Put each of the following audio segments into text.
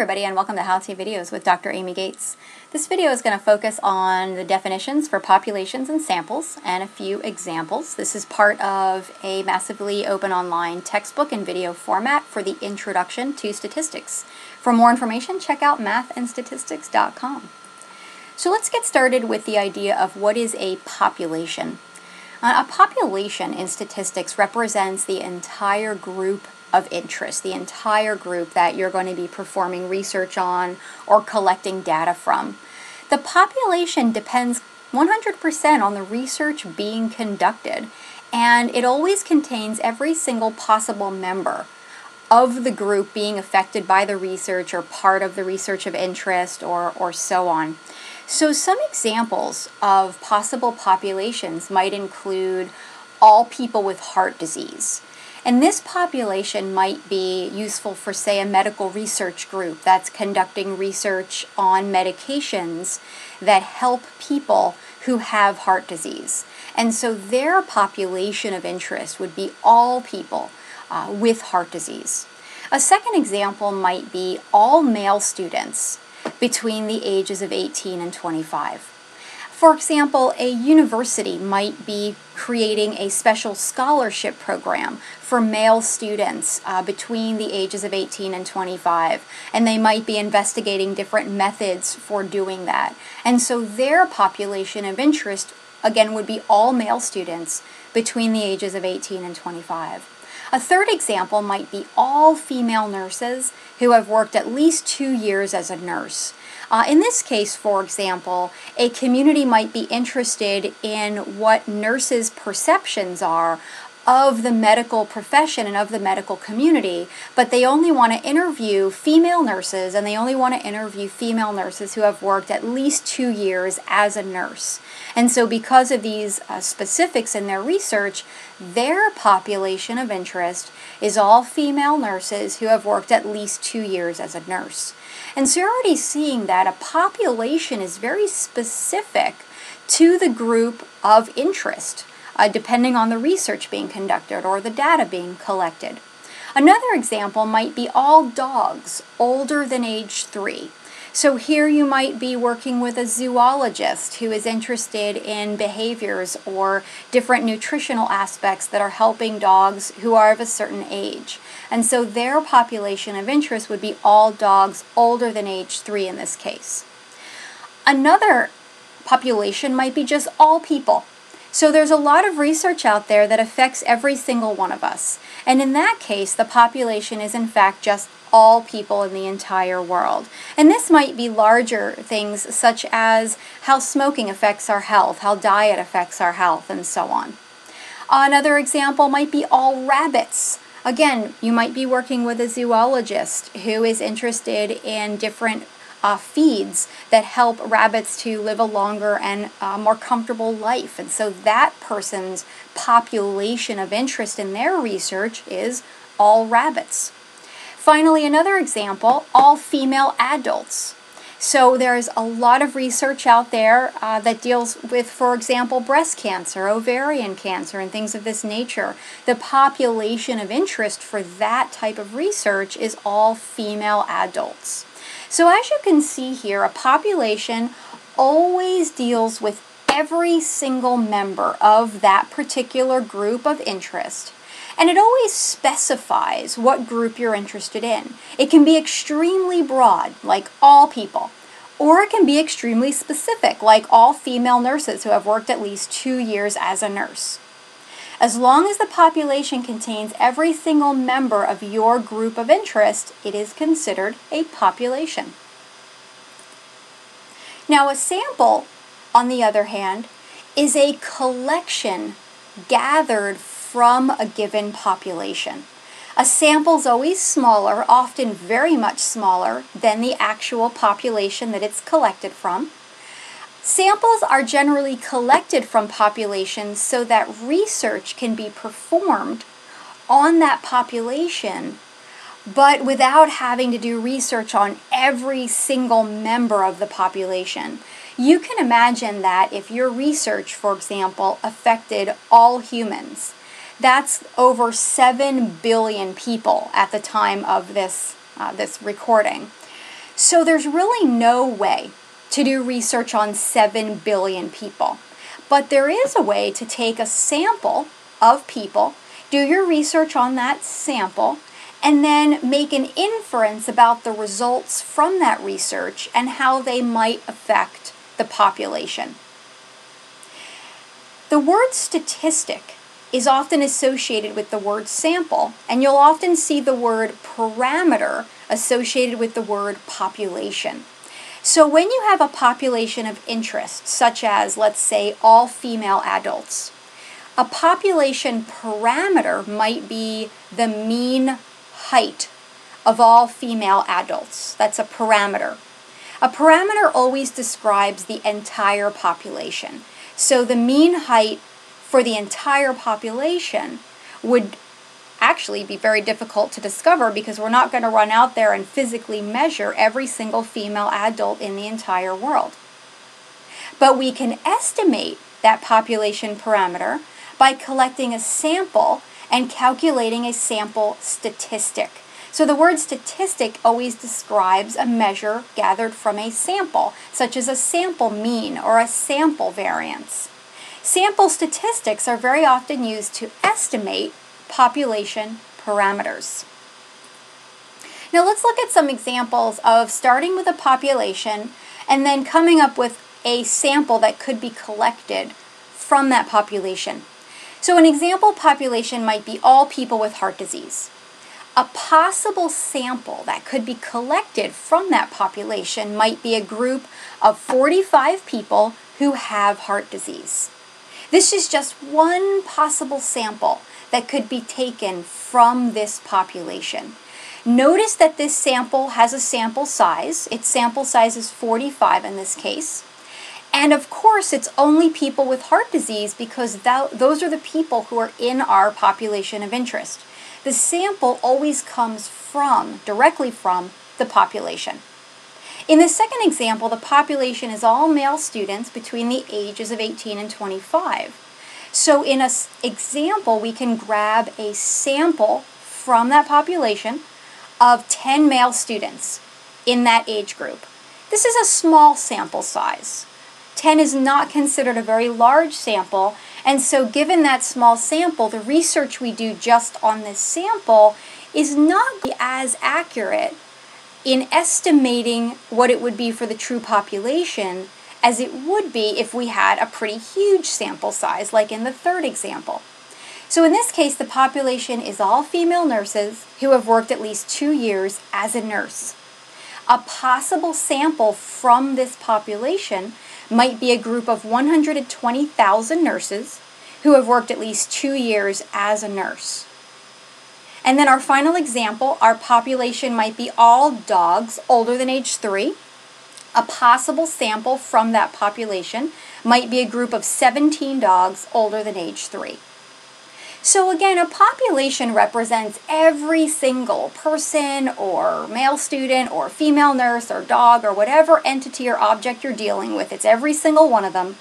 everybody and welcome to How To Videos with Dr. Ami Gates. This video is going to focus on the definitions for populations and samples and a few examples. This is part of a massively open online textbook and video format for the Introduction to Statistics. For more information, check out mathandstatistics.com. So let's get started with the idea of what is a population. Uh, a population in statistics represents the entire group of interest, the entire group that you're going to be performing research on or collecting data from. The population depends 100% on the research being conducted, and it always contains every single possible member of the group being affected by the research or part of the research of interest or, or so on. So, some examples of possible populations might include all people with heart disease. And this population might be useful for, say, a medical research group that's conducting research on medications that help people who have heart disease. And so their population of interest would be all people uh, with heart disease. A second example might be all male students between the ages of 18 and 25. For example, a university might be creating a special scholarship program for male students uh, between the ages of 18 and 25, and they might be investigating different methods for doing that. And so their population of interest, again, would be all male students between the ages of 18 and 25. A third example might be all female nurses who have worked at least two years as a nurse. Uh, in this case, for example, a community might be interested in what nurses' perceptions are of the medical profession and of the medical community, but they only want to interview female nurses and they only want to interview female nurses who have worked at least two years as a nurse. And so, because of these uh, specifics in their research, their population of interest is all female nurses who have worked at least two years as a nurse. And so, you're already seeing that a population is very specific to the group of interest uh, depending on the research being conducted or the data being collected. Another example might be all dogs older than age three. So here you might be working with a zoologist who is interested in behaviors or different nutritional aspects that are helping dogs who are of a certain age. And so their population of interest would be all dogs older than age three in this case. Another population might be just all people. So there's a lot of research out there that affects every single one of us. And in that case, the population is in fact just all people in the entire world. And this might be larger things such as how smoking affects our health, how diet affects our health, and so on. Another example might be all rabbits. Again, you might be working with a zoologist who is interested in different uh, feeds that help rabbits to live a longer and uh, more comfortable life. And so that person's population of interest in their research is all rabbits. Finally, another example all female adults. So there's a lot of research out there uh, that deals with, for example, breast cancer, ovarian cancer, and things of this nature. The population of interest for that type of research is all female adults. So as you can see here, a population always deals with every single member of that particular group of interest. And it always specifies what group you're interested in. It can be extremely broad, like all people, or it can be extremely specific, like all female nurses who have worked at least two years as a nurse. As long as the population contains every single member of your group of interest, it is considered a population. Now, a sample, on the other hand, is a collection gathered from a given population. A sample is always smaller, often very much smaller, than the actual population that it's collected from. Samples are generally collected from populations so that research can be performed on that population, but without having to do research on every single member of the population. You can imagine that if your research, for example, affected all humans, that's over 7 billion people at the time of this, uh, this recording. So there's really no way to do research on 7 billion people. But there is a way to take a sample of people, do your research on that sample, and then make an inference about the results from that research and how they might affect the population. The word statistic is often associated with the word sample, and you'll often see the word parameter associated with the word population. So when you have a population of interest, such as, let's say, all female adults, a population parameter might be the mean height of all female adults. That's a parameter. A parameter always describes the entire population. So the mean height for the entire population would actually be very difficult to discover because we're not going to run out there and physically measure every single female adult in the entire world. But we can estimate that population parameter by collecting a sample and calculating a sample statistic. So the word statistic always describes a measure gathered from a sample, such as a sample mean or a sample variance. Sample statistics are very often used to estimate population parameters. Now let's look at some examples of starting with a population and then coming up with a sample that could be collected from that population. So an example population might be all people with heart disease. A possible sample that could be collected from that population might be a group of 45 people who have heart disease. This is just one possible sample that could be taken from this population. Notice that this sample has a sample size. Its sample size is 45 in this case. And of course, it's only people with heart disease because that, those are the people who are in our population of interest. The sample always comes from, directly from, the population. In the second example, the population is all male students between the ages of 18 and 25. So in an example, we can grab a sample from that population of 10 male students in that age group. This is a small sample size. 10 is not considered a very large sample, and so given that small sample, the research we do just on this sample is not as accurate in estimating what it would be for the true population as it would be if we had a pretty huge sample size, like in the third example. So in this case, the population is all female nurses who have worked at least two years as a nurse. A possible sample from this population might be a group of 120,000 nurses who have worked at least two years as a nurse. And then our final example, our population might be all dogs older than age three. A possible sample from that population might be a group of 17 dogs older than age 3. So again, a population represents every single person or male student or female nurse or dog or whatever entity or object you're dealing with. It's every single one of them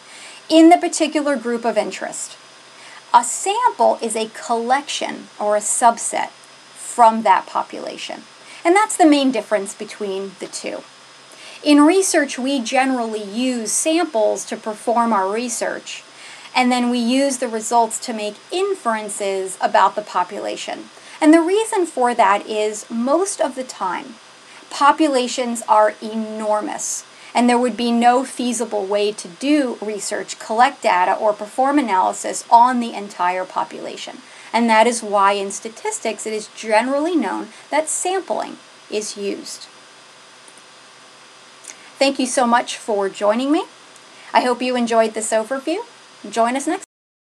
in the particular group of interest. A sample is a collection or a subset from that population. And that's the main difference between the two. In research, we generally use samples to perform our research, and then we use the results to make inferences about the population. And the reason for that is most of the time, populations are enormous, and there would be no feasible way to do research, collect data, or perform analysis on the entire population. And that is why in statistics it is generally known that sampling is used. Thank you so much for joining me. I hope you enjoyed this overview. Join us next